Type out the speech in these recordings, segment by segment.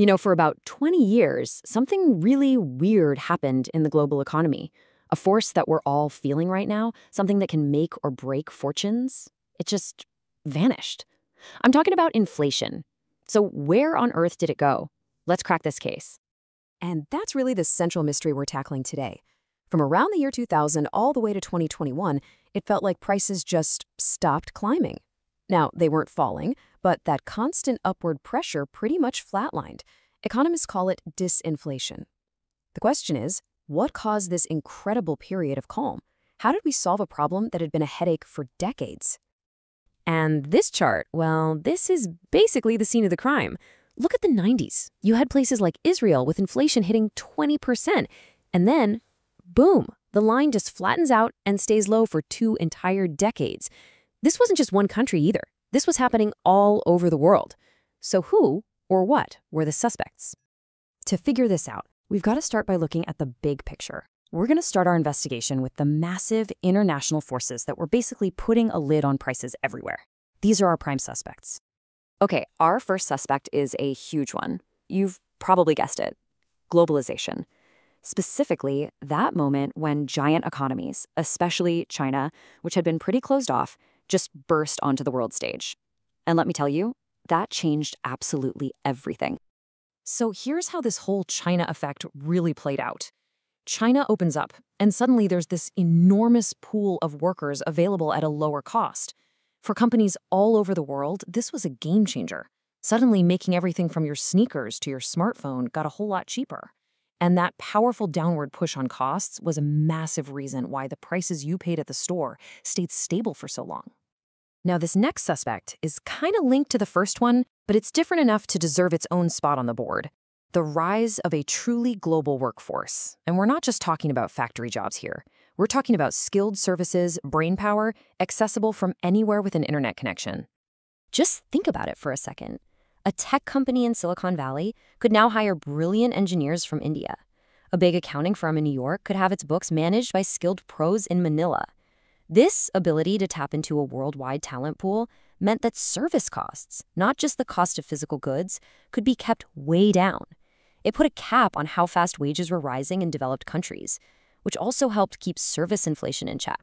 You know, for about 20 years, something really weird happened in the global economy. A force that we're all feeling right now, something that can make or break fortunes, it just vanished. I'm talking about inflation. So, where on earth did it go? Let's crack this case. And that's really the central mystery we're tackling today. From around the year 2000 all the way to 2021, it felt like prices just stopped climbing. Now, they weren't falling, but that constant upward pressure pretty much flatlined. Economists call it disinflation. The question is, what caused this incredible period of calm? How did we solve a problem that had been a headache for decades? And this chart, well, this is basically the scene of the crime. Look at the 90s. You had places like Israel with inflation hitting 20%, and then, boom, the line just flattens out and stays low for two entire decades. This wasn't just one country either. This was happening all over the world. So who or what were the suspects? To figure this out, we've got to start by looking at the big picture. We're going to start our investigation with the massive international forces that were basically putting a lid on prices everywhere. These are our prime suspects. Okay, our first suspect is a huge one. You've probably guessed it globalization. Specifically, that moment when giant economies, especially China, which had been pretty closed off, just burst onto the world stage. And let me tell you, that changed absolutely everything. So here's how this whole China effect really played out. China opens up, and suddenly there's this enormous pool of workers available at a lower cost. For companies all over the world, this was a game changer. Suddenly, making everything from your sneakers to your smartphone got a whole lot cheaper. And that powerful downward push on costs was a massive reason why the prices you paid at the store stayed stable for so long. Now, this next suspect is kind of linked to the first one, but it's different enough to deserve its own spot on the board. The rise of a truly global workforce. And we're not just talking about factory jobs here. We're talking about skilled services, brain power, accessible from anywhere with an internet connection. Just think about it for a second. A tech company in Silicon Valley could now hire brilliant engineers from India. A big accounting firm in New York could have its books managed by skilled pros in Manila. This ability to tap into a worldwide talent pool meant that service costs, not just the cost of physical goods, could be kept way down. It put a cap on how fast wages were rising in developed countries, which also helped keep service inflation in check.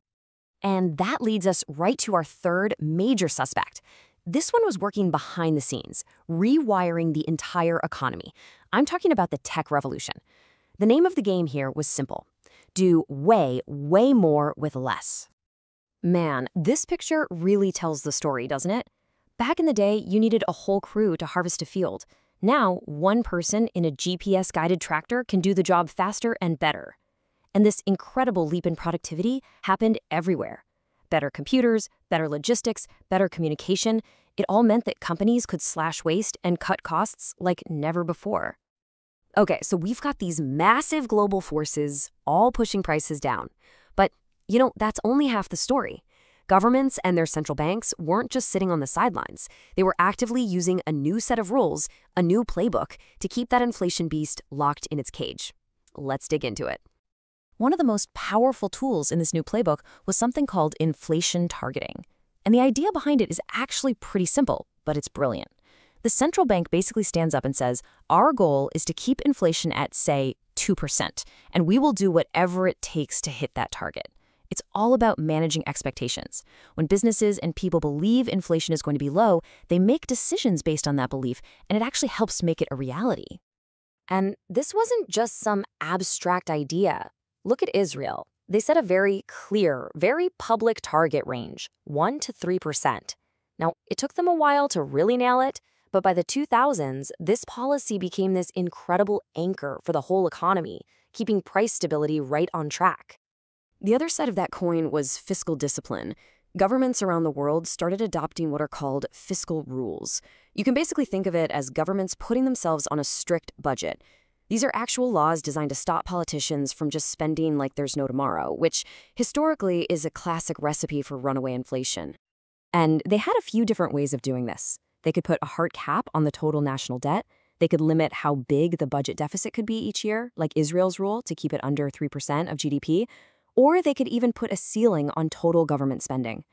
And that leads us right to our third major suspect. This one was working behind the scenes, rewiring the entire economy. I'm talking about the tech revolution. The name of the game here was simple do way, way more with less. Man, this picture really tells the story, doesn't it? Back in the day, you needed a whole crew to harvest a field. Now, one person in a GPS guided tractor can do the job faster and better. And this incredible leap in productivity happened everywhere. Better computers, better logistics, better communication, it all meant that companies could slash waste and cut costs like never before. Okay, so we've got these massive global forces all pushing prices down. You know, that's only half the story. Governments and their central banks weren't just sitting on the sidelines. They were actively using a new set of rules, a new playbook, to keep that inflation beast locked in its cage. Let's dig into it. One of the most powerful tools in this new playbook was something called inflation targeting. And the idea behind it is actually pretty simple, but it's brilliant. The central bank basically stands up and says, Our goal is to keep inflation at, say, 2%, and we will do whatever it takes to hit that target. It's all about managing expectations. When businesses and people believe inflation is going to be low, they make decisions based on that belief, and it actually helps make it a reality. And this wasn't just some abstract idea. Look at Israel. They set a very clear, very public target range 1 to 3%. Now, it took them a while to really nail it, but by the 2000s, this policy became this incredible anchor for the whole economy, keeping price stability right on track. The other side of that coin was fiscal discipline. Governments around the world started adopting what are called fiscal rules. You can basically think of it as governments putting themselves on a strict budget. These are actual laws designed to stop politicians from just spending like there's no tomorrow, which historically is a classic recipe for runaway inflation. And they had a few different ways of doing this. They could put a hard cap on the total national debt. They could limit how big the budget deficit could be each year, like Israel's rule to keep it under 3% of GDP. Or they could even put a ceiling on total government spending.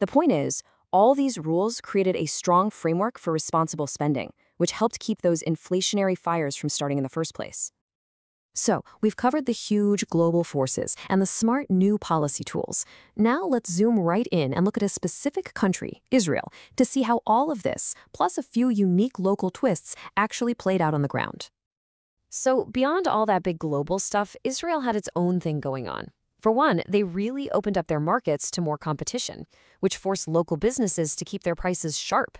The point is, all these rules created a strong framework for responsible spending, which helped keep those inflationary fires from starting in the first place. So, we've covered the huge global forces and the smart new policy tools. Now let's zoom right in and look at a specific country, Israel, to see how all of this, plus a few unique local twists, actually played out on the ground. So, beyond all that big global stuff, Israel had its own thing going on. For one, they really opened up their markets to more competition, which forced local businesses to keep their prices sharp.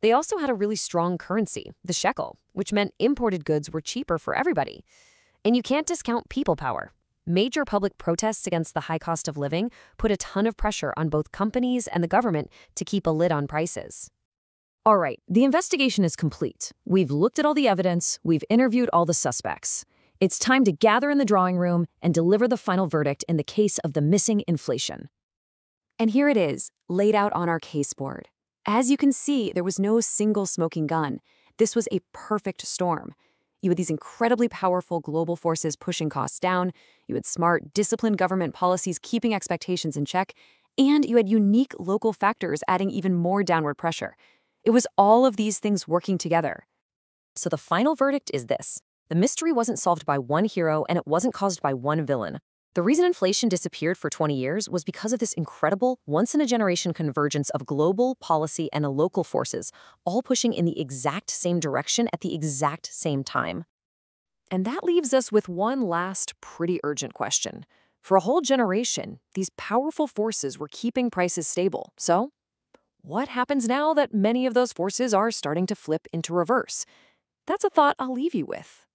They also had a really strong currency, the shekel, which meant imported goods were cheaper for everybody. And you can't discount people power. Major public protests against the high cost of living put a ton of pressure on both companies and the government to keep a lid on prices. All right, the investigation is complete. We've looked at all the evidence, we've interviewed all the suspects. It's time to gather in the drawing room and deliver the final verdict in the case of the missing inflation. And here it is, laid out on our case board. As you can see, there was no single smoking gun. This was a perfect storm. You had these incredibly powerful global forces pushing costs down, you had smart, disciplined government policies keeping expectations in check, and you had unique local factors adding even more downward pressure. It was all of these things working together. So the final verdict is this. The mystery wasn't solved by one hero and it wasn't caused by one villain. The reason inflation disappeared for 20 years was because of this incredible, once-in-a-generation convergence of global, policy, and local forces, all pushing in the exact same direction at the exact same time. And that leaves us with one last pretty urgent question. For a whole generation, these powerful forces were keeping prices stable. So, what happens now that many of those forces are starting to flip into reverse? That's a thought I'll leave you with.